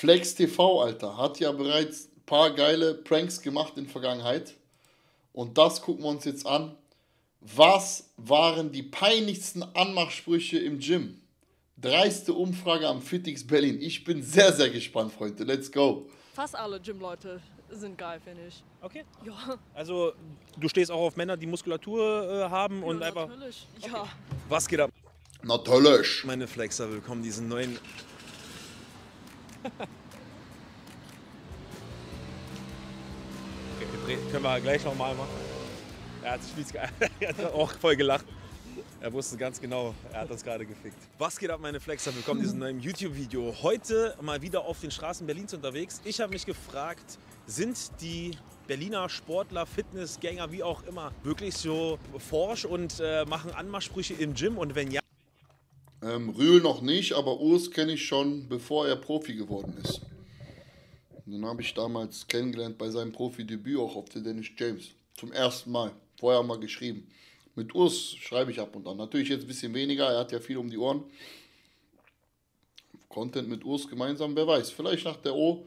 Flex TV, Alter, hat ja bereits ein paar geile Pranks gemacht in Vergangenheit. Und das gucken wir uns jetzt an. Was waren die peinlichsten Anmachsprüche im Gym? Dreiste Umfrage am Fitix Berlin. Ich bin sehr, sehr gespannt, Freunde. Let's go. Fast alle Gym-Leute sind geil, finde ich. Okay. Ja, Also du stehst auch auf Männer, die Muskulatur äh, haben und ja, einfach. natürlich. Ja. Was geht ab? Natürlich. Meine Flexer, willkommen diesen neuen. Okay, können wir gleich nochmal machen. Er hat sich viel er hat auch voll gelacht. Er wusste ganz genau, er hat das gerade gefickt. Was geht ab, meine Flexer? Willkommen in diesem neuen YouTube-Video. Heute mal wieder auf den Straßen Berlins unterwegs. Ich habe mich gefragt, sind die Berliner Sportler, Fitnessgänger, wie auch immer, wirklich so forsch und äh, machen Anmachsprüche im Gym? Und wenn ja, Ähm, Rühl noch nicht, aber Urs kenne ich schon, bevor er Profi geworden ist. Den habe ich damals kennengelernt bei seinem Profidebüt auch auf der Dennis James. Zum ersten Mal. Vorher mal geschrieben. Mit Urs schreibe ich ab und an. Natürlich jetzt ein bisschen weniger, er hat ja viel um die Ohren. Content mit Urs gemeinsam, wer weiß. Vielleicht nach der O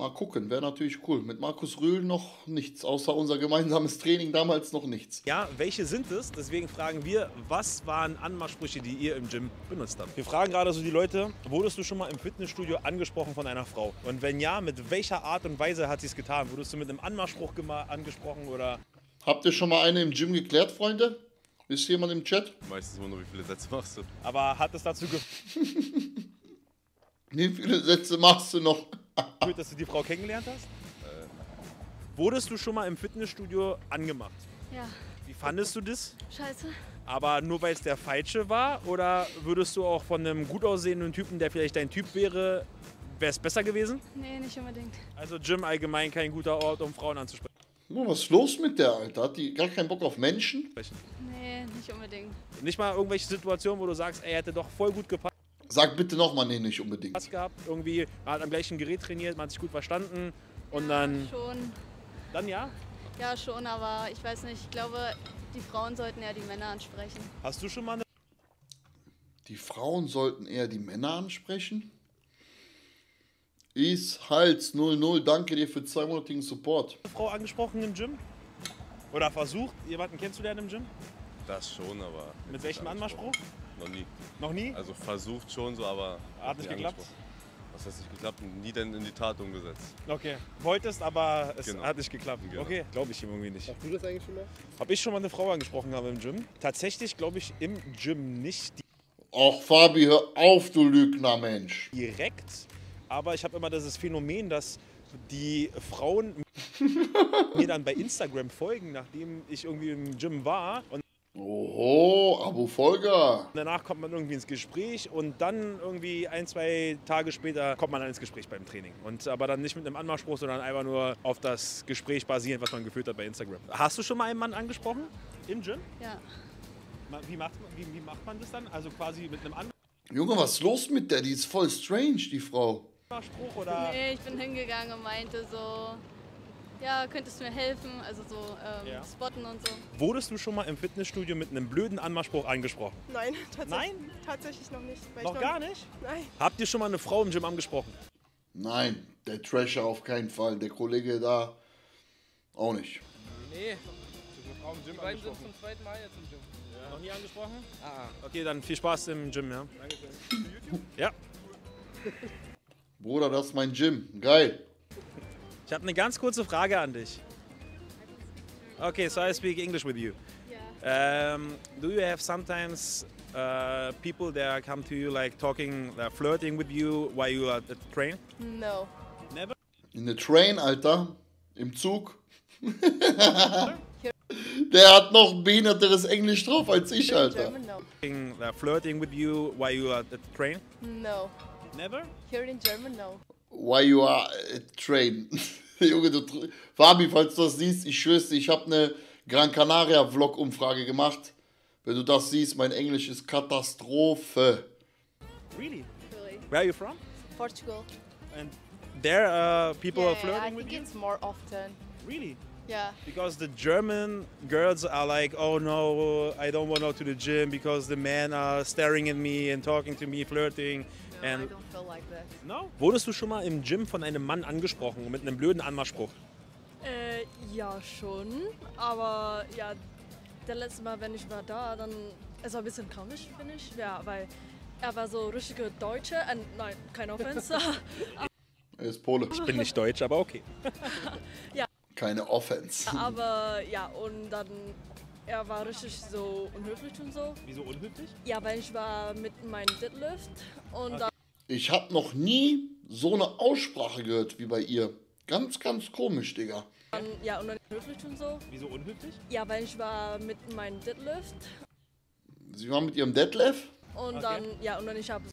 mal gucken, wäre natürlich cool. Mit Markus Rühl noch nichts, außer unser gemeinsames Training damals noch nichts. Ja, welche sind es? Deswegen fragen wir, was waren Anmachsprüche, die ihr im Gym benutzt habt? Wir fragen gerade so die Leute, wurdest du schon mal im Fitnessstudio angesprochen von einer Frau? Und wenn ja, mit welcher Art und Weise hat sie es getan? Wurdest du mit einem Anmachspruch angesprochen oder? Habt ihr schon mal eine im Gym geklärt, Freunde? Ist jemand im Chat? Meistens immer nur, wie viele Sätze machst du? Aber hat es dazu geführt, Wie viele Sätze machst du noch? Dass du die Frau kennengelernt hast? Wurdest du schon mal im Fitnessstudio angemacht? Ja, Wie fandest du das? scheiße. Aber nur weil es der falsche war? Oder würdest du auch von einem gut aussehenden Typen, der vielleicht dein Typ wäre, wäre es besser gewesen? Nee, nicht unbedingt. Also Gym allgemein kein guter Ort, um Frauen anzusprechen. Oh, was ist los mit der, Alter? Hat die gar keinen Bock auf Menschen? Nee, nicht unbedingt. Nicht mal irgendwelche Situationen, wo du sagst, ey, hätte doch voll gut gepasst Sag bitte nochmal, nee, nicht unbedingt. gehabt. Irgendwie, man hat am gleichen Gerät trainiert, man hat sich gut verstanden. Und dann, Schon. dann ja. Ja, schon, aber ich weiß nicht. Ich glaube, die Frauen sollten ja die Männer ansprechen. Hast du schon mal eine Die Frauen sollten eher die Männer ansprechen. Is Hals 00, danke dir für zweimonatigen Support. Frau angesprochen im Gym? Oder versucht, jemanden kennenzulernen im Gym? Das schon, aber. Mit welchem Anmachspruch? Noch nie. Noch nie? Also versucht schon so, aber. Hat nicht geklappt? Was heißt nicht geklappt? Nie denn in die Tat umgesetzt. Okay. Wolltest, aber es Genau. hat nicht geklappt. Genau. Okay, glaube ich ihm irgendwie nicht. Hast du das eigentlich schon mal? Habe ich schon mal eine Frau angesprochen habe im Gym? Tatsächlich glaube ich im Gym nicht Och, Fabi, hör auf, du Lügner, Mensch. direkt, aber ich habe immer dieses Phänomen, dass die Frauen mir dann bei Instagram folgen, nachdem ich irgendwie im Gym war und Oho, Abu Folger. danach kommt man irgendwie ins Gespräch und dann irgendwie ein, zwei Tage später kommt man dann ins Gespräch beim Training. Und aber dann nicht mit einem Anmachspruch, sondern einfach nur auf das Gespräch basierend, was man geführt hat bei Instagram. Hast du schon mal einen Mann angesprochen im Gym? Ja. Wie macht, man, wie, wie macht man das dann? Also quasi mit einem Junge, was ist los mit der? Die ist voll strange, die Frau. Anmachspruch oder? Nee, ich bin hingegangen und meinte so, ja, könntest du mir helfen? Also so ähm, Ja. spotten und so. Wurdest du schon mal im Fitnessstudio mit einem blöden Anmachspruch angesprochen? Nein, tatsächlich, Nein? tatsächlich noch nicht. weil Noch ich gar nicht? Nein. Habt ihr schon mal eine Frau im Gym angesprochen? Nein, der Trasher auf keinen Fall. Der Kollege da auch nicht. Nee, die beiden sind zum zweiten Mal jetzt im Gym. Noch nie angesprochen? Ah. Okay, dann viel Spaß im Gym, ja. Ja. Bruder, das ist mein Gym. Geil. Ich habe eine ganz kurze Frage an dich. Okay, so I speak English with you. Ja. Um, do you have sometimes uh, people that come to you like talking, uh, flirting with you while you are at the train? No. Never. In der Train, Alter. Im Zug. der hat noch behinderteres Englisch drauf als ich, Alter. German, no. Uh, flirting with you while you are at the train? No. Never. Here in German, no. Why you are a train. Junge, du. tr- Fabi, falls du das siehst, ich schwör's dir, ich habe eine Gran Canaria Vlog-Umfrage gemacht. Wenn du das siehst, mein Englisch ist Katastrophe. Really? Really. Where are you from? Portugal. And there uh, people yeah, are flirting I with think you? it's more often. Really? Yeah. Because the German girls are like, oh no, I don't want to go to the gym because the men are staring at me and talking to me, flirting. No, I And- don't feel like that. No? Wurdest du schon mal im Gym von einem Mann angesprochen mit einem blöden Anmachspruch? Äh, ja, schon. Aber ja, der letzte Mal, wenn ich war da, dann. Es war ein bisschen komisch, finde ich. Ja, weil er war so richtige Deutsche. Äh, nein, kein Offense. Er ist Pole. Ich bin nicht deutsch, aber okay. Keine Offense. aber ja, und dann. Er war richtig so unhöflich und so. Wieso unhöflich? Ja, weil ich war mit meinem Deadlift und dann. Ich habe noch nie so eine Aussprache gehört wie bei ihr. Ganz, ganz komisch, Digga. Ja, und dann höflich und so. Wieso unhöflich? Ja, weil ich war mit meinem Deadlift Sie war mit ihrem Deadlift? und dann. Ja, und dann ich habe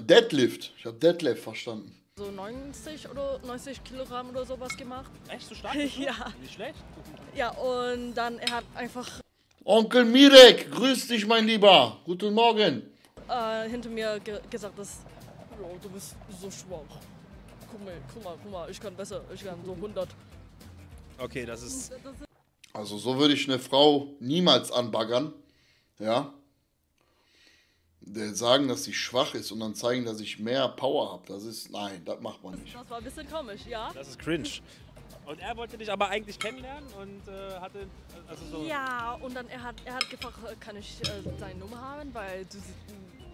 Deadlift. Ich habe Deadlift verstanden. so 90 oder 90 Kilogramm oder sowas gemacht. Echt so stark? Ja. Nicht schlecht. Ja, und dann er hat einfach Onkel Mirek, grüß dich, mein Lieber. Guten Morgen. äh, hinter mir ge gesagt, dass "Jo, du bist so schwach. Guck mal, guck mal, guck mal, ich kann besser, ich kann so 100. Okay, das ist. Das ist Also so würde ich eine Frau niemals anbaggern. Ja. Der sagen, dass sie schwach ist und dann zeigen, dass ich mehr Power habe. Das ist, nein, das macht man nicht. das war ein bisschen komisch, ja? Das ist cringe. Und er wollte dich aber eigentlich kennenlernen und äh, hatte. Also so. Ja, und dann er hat er hat gefragt, äh, kann ich äh, deine Nummer haben, weil du siehst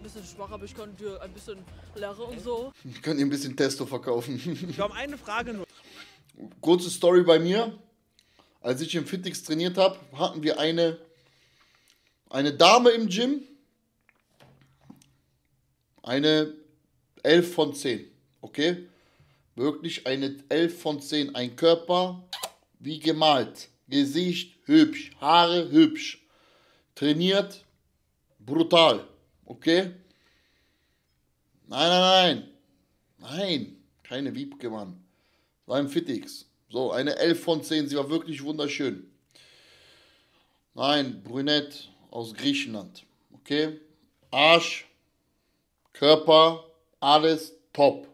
ein bisschen schwach, aber ich kann dir ein bisschen lernen und so. Ich kann ihr ein bisschen Testo verkaufen. Ich habe eine Frage nur. Kurze Story bei mir. Als ich im Fitix trainiert habe, hatten wir eine, eine Dame im Gym. Eine 11 von 10. Okay? Wirklich eine 11 von 10. Ein Körper wie gemalt. Gesicht hübsch. Haare hübsch. Trainiert brutal. Okay? Nein, nein, nein. Nein. Keine Wiebke, Mann. War im Fitix. So, eine 11 von 10. Sie war wirklich wunderschön. Nein, brünett aus Griechenland. Okay? Arsch, Körper, alles top.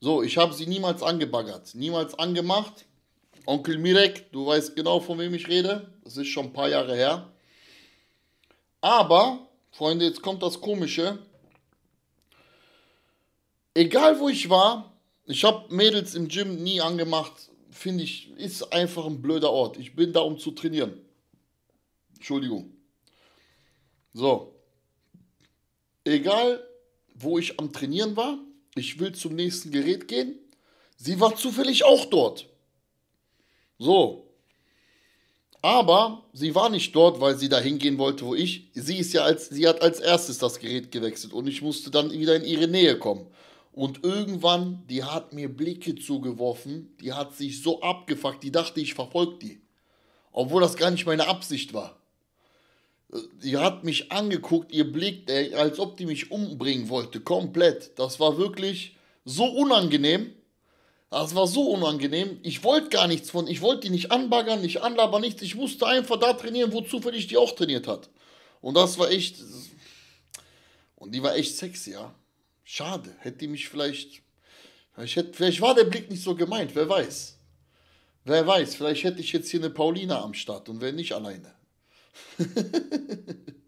So, ich habe sie niemals angebaggert, niemals angemacht. Onkel Mirek, du weißt genau, von wem ich rede. Das ist schon ein paar Jahre her. Aber, Freunde, jetzt kommt das Komische. Egal wo ich war, ich habe Mädels im Gym nie angemacht. Finde ich, ist einfach ein blöder Ort. Ich bin da, um zu trainieren. Entschuldigung. So. Egal, wo ich am Trainieren war, ich will zum nächsten Gerät gehen. Sie war zufällig auch dort. So. Aber sie war nicht dort, weil sie da hingehen wollte, wo ich. Sie ist ja als, sie hat als erstes das Gerät gewechselt und ich musste dann wieder in ihre Nähe kommen. Und irgendwann, die hat mir Blicke zugeworfen, die hat sich so abgefuckt, die dachte, ich verfolge die. Obwohl das gar nicht meine Absicht war. Die hat mich angeguckt, ihr Blick, ey, als ob die mich umbringen wollte, komplett. Das war wirklich so unangenehm. Das war so unangenehm. Ich wollte gar nichts von, ich wollte die nicht anbaggern, nicht anlabern, nichts. Ich musste einfach da trainieren, wo zufällig die auch trainiert hat. Und das war echt, und die war echt sexy, ja. Schade, hätte die mich vielleicht, ich hätte, vielleicht war der Blick nicht so gemeint, wer weiß. Wer weiß, vielleicht hätte ich jetzt hier eine Paulina am Start und wäre nicht alleine.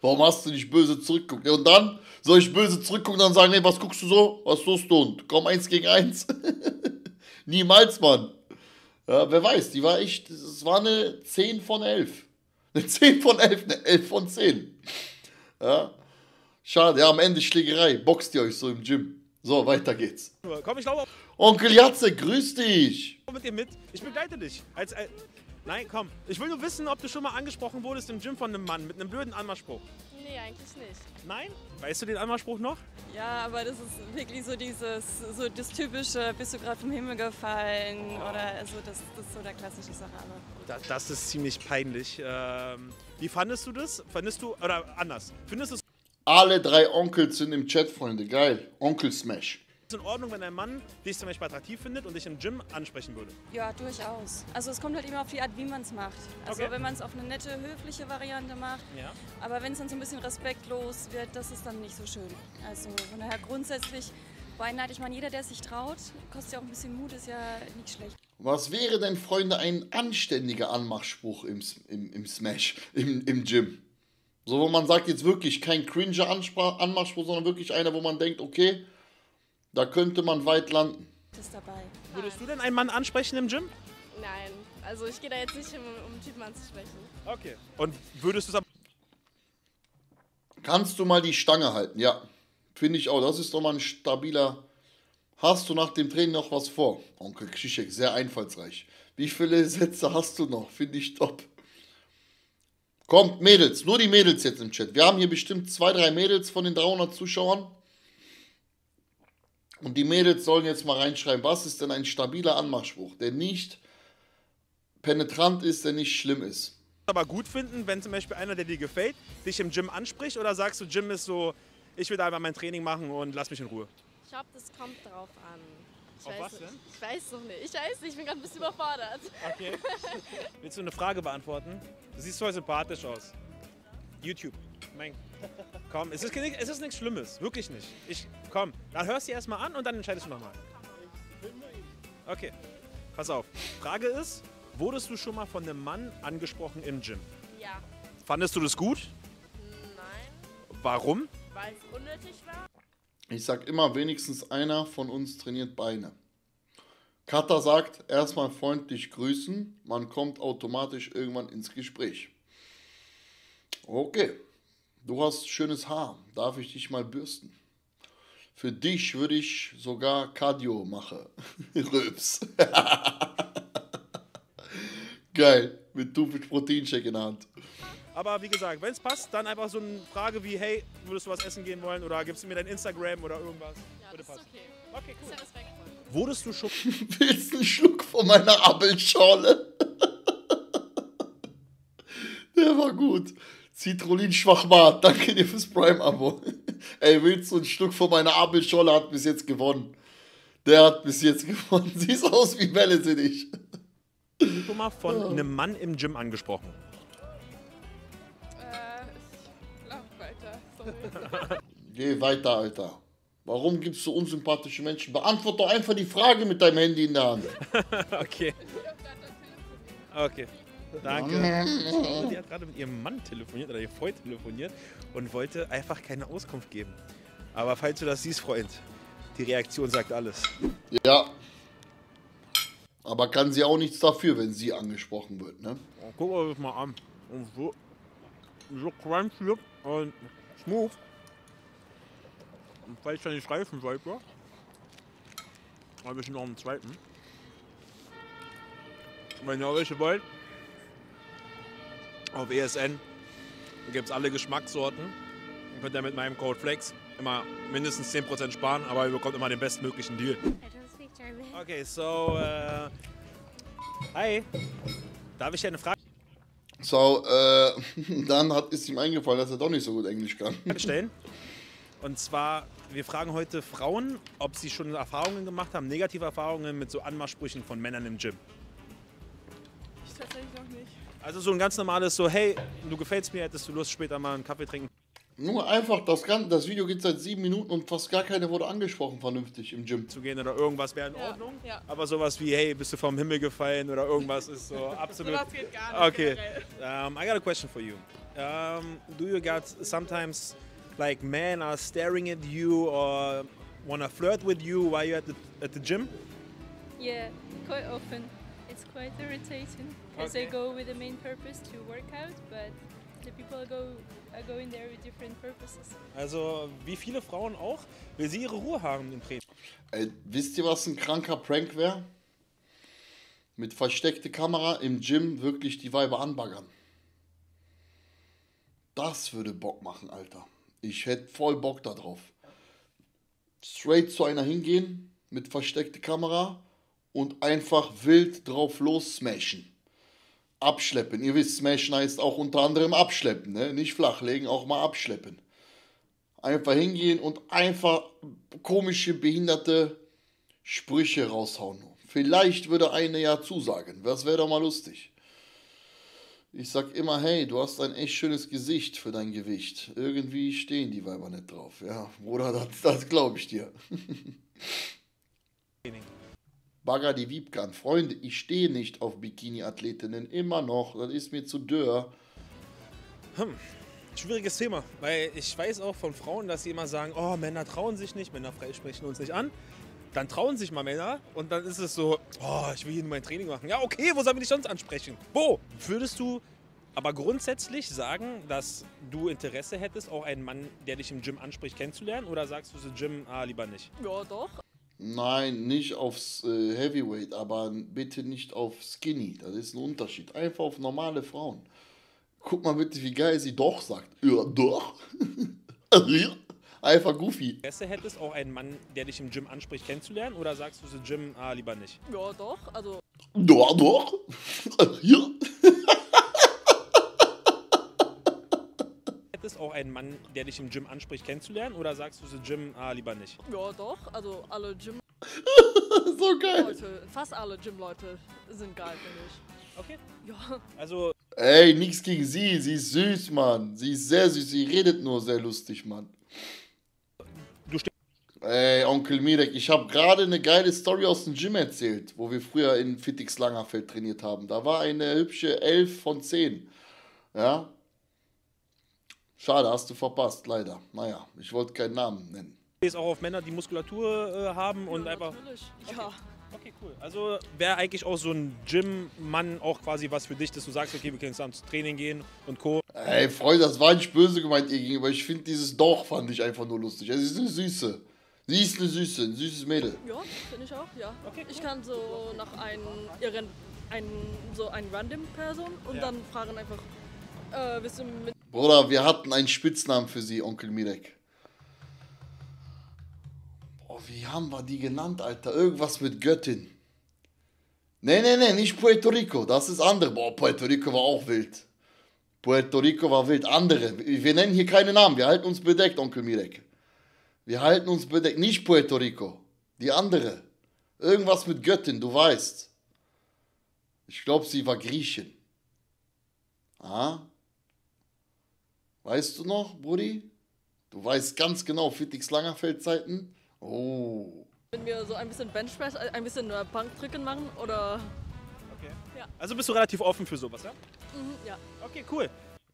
Warum hast du nicht böse zurückguckt? Und dann soll ich böse zurückgucken und dann sagen, nee, was guckst du so? Was tust du? Und komm eins gegen eins. Niemals, Mann. Ja, wer weiß, die war echt, es war eine 10 von 11. Eine 10 von 11, eine 11 von 10. Ja. Schade, ja, am Ende Schlägerei. Boxt ihr euch so im Gym. So, weiter geht's. Komm, ich glaube Onkel Jatze, grüß dich. mit dir mit. Ich begleite dich. Als, äh, nein, komm. Ich will nur wissen, ob du schon mal angesprochen wurdest im Gym von einem Mann mit einem blöden Anmachspruch. Nee, eigentlich nicht. Nein? Weißt du den Anmachspruch noch? Ja, aber das ist wirklich so dieses, so das typische, bist du gerade vom Himmel gefallen oder so, das, das ist so der klassische Sache. Aber Das, das ist ziemlich peinlich. Ähm, wie fandest du das? Fandest du, oder anders, findest du es Alle drei Onkels sind im Chat, Freunde. Geil. Onkel Smash. In Ordnung, wenn ein Mann dich zum Beispiel attraktiv findet und dich im Gym ansprechen würde? ja, durchaus. Also es kommt halt immer auf die Art, wie man es macht. Also Okay. wenn man es auf eine nette, höfliche Variante macht, Ja. aber wenn es dann so ein bisschen respektlos wird, das ist dann nicht so schön. Also von daher grundsätzlich beeinhaltet man jeder, der sich traut. Kostet ja auch ein bisschen Mut, ist ja nicht schlecht. Was wäre denn, Freunde, ein anständiger Anmachspruch im, im, im Smash, im, im Gym? So, wo man sagt jetzt wirklich kein cringer Anmachspruch, sondern wirklich einer, wo man denkt, okay, da könnte man weit landen. ist dabei. Würdest du denn einen Mann ansprechen im Gym? Nein, also ich gehe da jetzt nicht, um, um Typen anzusprechen. Okay. Und würdest du es Kannst du mal die Stange halten? Ja, finde ich auch. Das ist doch mal ein stabiler. Hast du nach dem Training noch was vor? Onkel Krzysiek, sehr einfallsreich. Wie viele Sätze hast du noch? Finde ich top. Kommt, Mädels, nur die Mädels jetzt im Chat. Wir haben hier bestimmt zwei, drei Mädels von den 300 Zuschauern. Und die Mädels sollen jetzt mal reinschreiben, was ist denn ein stabiler Anmachspruch, der nicht penetrant ist, der nicht schlimm ist. aber gut finden, wenn zum Beispiel einer, der dir gefällt, dich im Gym anspricht? Oder sagst du, Gym ist so, ich will einfach mein Training machen und lass mich in Ruhe? Ich glaube, das kommt drauf an. Ich Auf weiß was nicht. denn? Ich weiß doch nicht. Ich weiß nicht, ich bin gerade ein bisschen überfordert. Okay. Willst du eine Frage beantworten? Du siehst voll sympathisch aus. YouTube. Mein. Komm, es ist, nicht- es ist nichts Schlimmes. Wirklich nicht. Ich, komm, dann hörst du erstmal an und dann entscheidest du nochmal. Okay, pass auf. Frage ist, wurdest du schon mal von einem Mann angesprochen im Gym? Ja. Fandest du das gut? Nein, Warum? weil es unnötig war. Ich sag immer, wenigstens einer von uns trainiert Beine. Kata sagt, erstmal freundlich grüßen, man kommt automatisch irgendwann ins Gespräch. Okay, du hast schönes Haar, darf ich dich mal bürsten? Für dich würde ich sogar Cardio machen. Röps. Geil, mit Thunfisch Proteincheck in der Hand. Aber wie gesagt, wenn es passt, dann einfach so eine Frage wie, hey, würdest du was essen gehen wollen oder gibst du mir dein Instagram oder irgendwas? Ja, Würde das ist passen. okay. Okay, Ist cool. Wurdest du schon Willst du einen Schluck von meiner Apfelschorle? Der war gut. Citrullin Schwachmat, danke dir fürs Prime-Abo. Ey, willst du einen Schluck von meiner Apfelschorle? Hat bis jetzt gewonnen. Der hat bis jetzt gewonnen. Siehst aus wie Welle, sind ich. mal von einem Mann im Gym angesprochen? Äh, ich lauf weiter. Sorry. Geh weiter, Alter. Warum gibst du unsympathische Menschen? Beantwort doch einfach die Frage mit deinem Handy in der Hand. Okay. Okay. Danke. Oh, Die hat gerade mit ihrem Mann telefoniert oder ihr Freund telefoniert und wollte einfach keine Auskunft geben. Aber falls du das siehst, Freund, die Reaktion sagt alles. Ja. Aber kann sie auch nichts dafür, wenn sie angesprochen wird, ne? Oh, guck mal das mal an. Und so, so crunchy und smooth. Und falls ich dann die Streifen wollte, habe ich noch einen zweiten. Wenn ihr welche wollt, auf ESN gibt es alle Geschmackssorten. Dann könnt ihr mit meinem Code FLEX immer mindestens 10% sparen, aber ihr bekommt immer den bestmöglichen Deal. I don't speak German. Okay, so, äh, hi. Darf ich dir eine Frage So, äh, dann hat, ist ihm eingefallen, dass er doch nicht so gut Englisch kann. stellen? Und zwar, wir fragen heute Frauen, ob sie schon Erfahrungen gemacht haben, negative Erfahrungen mit so Anmachsprüchen von Männern im Gym. Ich tatsächlich noch nicht. Also so ein ganz normales so, hey, du gefällst mir, hättest du Lust, später mal einen Kaffee trinken Nur einfach, das, kann, das Video geht seit sieben Minuten und fast gar keiner wurde angesprochen vernünftig im Gym. zu gehen oder irgendwas wäre in Ja, Ordnung. ja. Aber sowas wie, hey, bist du vom Himmel gefallen oder irgendwas ist so absolut... Sowas geht gar nicht. Okay. Um, I got a question for you. Um, do you got sometimes like men are staring at you or wanna flirt with you while you're at the at the gym? Yeah, quite often. It's quite irritating because I Okay. go with the main purpose to work out, but the people go are going there with different purposes. Also wie viele Frauen auch, will sie ihre Ruhe haben im Training. Ey, wisst ihr, was ein kranker Prank wäre? Mit versteckter Kamera im Gym wirklich die Weiber anbaggern. Das würde Bock machen, Alter. Ich hätte voll Bock da drauf. Straight zu einer hingehen mit versteckter Kamera und einfach wild drauf los smashen. Abschleppen. Ihr wisst, smashen heißt auch unter anderem abschleppen, ne? Nicht flachlegen, auch mal abschleppen. Einfach hingehen und einfach komische, behinderte Sprüche raushauen. Vielleicht würde eine ja zusagen. Das wäre doch mal lustig. Ich sag immer, hey, du hast ein echt schönes Gesicht für dein Gewicht. Irgendwie stehen die Weiber nicht drauf. Ja, Bruder, das, das glaube ich dir. Bagger die Wiebkan. Freunde, ich stehe nicht auf Bikini-Athletinnen. Immer noch. Das ist mir zu dürr. Schwieriges Thema, weil ich weiß auch von Frauen, dass sie immer sagen, oh, Männer trauen sich nicht, Männer sprechen uns nicht an. Dann trauen sich mal Männer und dann ist es so, oh, ich will hier nur mein Training machen. Ja, okay, wo sollen wir dich sonst ansprechen? Wo? Würdest du aber grundsätzlich sagen, dass du Interesse hättest, auch einen Mann, der dich im Gym anspricht, kennenzulernen? Oder sagst du so Gym, ah, lieber nicht? Ja, doch. Nein, nicht aufs äh, Heavyweight, aber bitte nicht auf Skinny. Das ist ein Unterschied. Einfach auf normale Frauen. Guck mal bitte, wie geil sie doch sagt. Ja, doch. Einfach goofy. Interesse hättest, auch einen Mann, der dich im Gym anspricht, kennenzulernen? Oder sagst du so Gym, ah, lieber nicht? Ja, doch. Also. Ja, doch. Ja. Hättest auch einen Mann, der dich im Gym anspricht, kennenzulernen? Oder sagst du so Gym, ah, lieber nicht? Ja, doch. Also alle Gym. so geil. Leute, fast alle Gym-Leute sind geil, finde ich. Okay. Ja. Also. Ey, nichts gegen sie. Sie ist süß, Mann. Sie ist sehr süß. Sie redet nur sehr lustig, Mann. Du stehst. Ey, Onkel Mirek, ich habe gerade eine geile Story aus dem Gym erzählt, wo wir früher in Fittix Langerfeld trainiert haben. Da war eine hübsche 11 von 10. Ja. Schade, hast du verpasst, leider. Naja, ich wollte keinen Namen nennen. Du stehst auch auf Männer, die Muskulatur äh, haben und ja, einfach. Natürlich. Ja. Okay, cool. Also wäre eigentlich auch so ein Gym-Mann auch quasi was für dich, dass du sagst, okay, wir können zusammen ins Training gehen und Co. Ey, Freunde, das war nicht böse gemeint ihr gegenüber. Ich finde dieses Doch fand ich einfach nur lustig. Es ist eine Süße. Sie ist eine Süße, ein süßes Mädel. Ja, finde ich auch, ja. Okay, cool. Ich kann so nach einem, ihren, ein, so ein random Person und Ja. dann fragen einfach, äh, bist du mit Bruder, wir hatten einen Spitznamen für sie, Onkel Mirek. Boah, wie haben wir die genannt, Alter? Irgendwas mit Göttin. Nee, nee, nee, nicht Puerto Rico. Das ist andere. Boah, Puerto Rico war auch wild. Puerto Rico war wild. Andere. Wir nennen hier keine Namen. Wir halten uns bedeckt, Onkel Mirek. Wir halten uns bedeckt. Nicht Puerto Rico. Die andere. Irgendwas mit Göttin, du weißt. Ich glaube, sie war Griechin. Ah? Weißt du noch, Brudi? Du weißt ganz genau, Fittix Langerfeld Zeiten. Oh. mit mir so ein bisschen Benchpress, äh, ein bisschen äh, Bankdrücken machen oder. Also bist du relativ offen für sowas, ja? Mhm, ja. Okay, cool.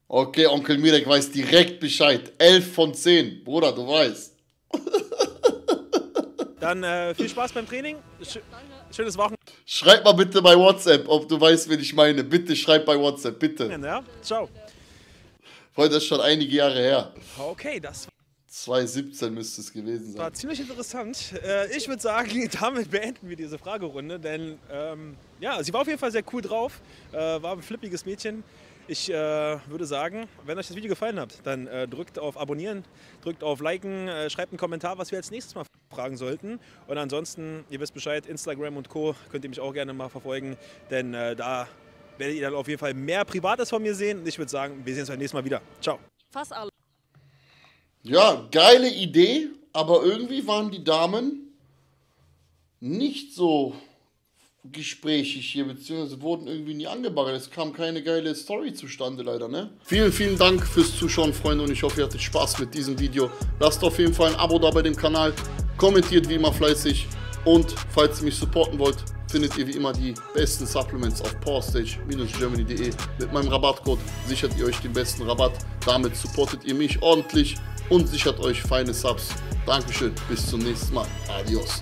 Okay, Onkel Mirek weiß direkt Bescheid. 11 von 10. Bruder, du weißt. Dann äh, viel Spaß beim Training. Sch schönes Wochenende, Schreib mal bitte bei WhatsApp, ob du weißt, wen ich meine. Bitte schreib bei WhatsApp, bitte. ja? Ciao. Freunde, das ist schon einige Jahre her. Okay, das 2017 müsste es gewesen sein. war ziemlich interessant. Äh, ich würde sagen, damit beenden wir diese Fragerunde, denn ähm, ja, sie war auf jeden Fall sehr cool drauf. Äh, war ein flippiges Mädchen. Ich äh, würde sagen, wenn euch das Video gefallen hat, dann äh, drückt auf Abonnieren, drückt auf Liken, äh, schreibt einen Kommentar, was wir als nächstes mal fragen sollten. Und ansonsten, ihr wisst Bescheid, Instagram und Co. könnt ihr mich auch gerne mal verfolgen, denn äh, da werdet ihr dann auf jeden Fall mehr Privates von mir sehen. Und ich würde sagen, wir sehen uns beim nächsten Mal wieder. Ciao. Fast alle. Ja, geile Idee, aber irgendwie waren die Damen nicht so gesprächig hier, beziehungsweise wurden irgendwie nie angebaggert. Es kam keine geile Story zustande, leider, ne? Vielen, vielen Dank fürs Zuschauen, Freunde, und ich hoffe, ihr hattet Spaß mit diesem Video. Lasst auf jeden Fall ein Abo da bei dem Kanal, kommentiert wie immer fleißig und falls ihr mich supporten wollt, findet ihr wie immer die besten Supplements auf powerstage-germany.de. Mit meinem Rabattcode sichert ihr euch den besten Rabatt. Damit supportet ihr mich ordentlich und sichert euch feine Subs. Dankeschön, bis zum nächsten Mal. Adios.